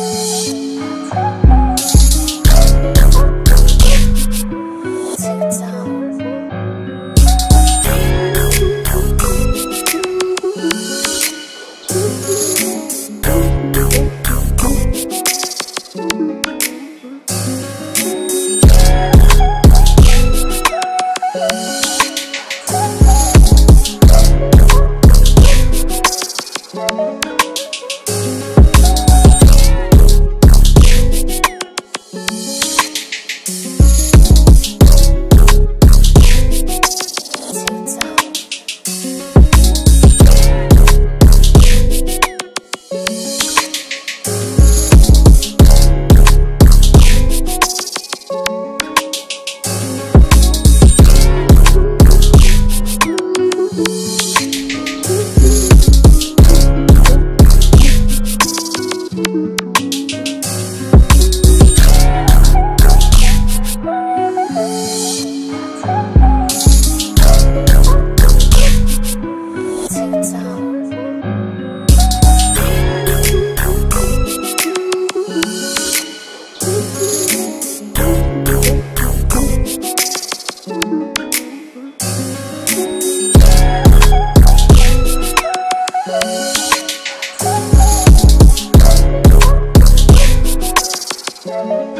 Thank Música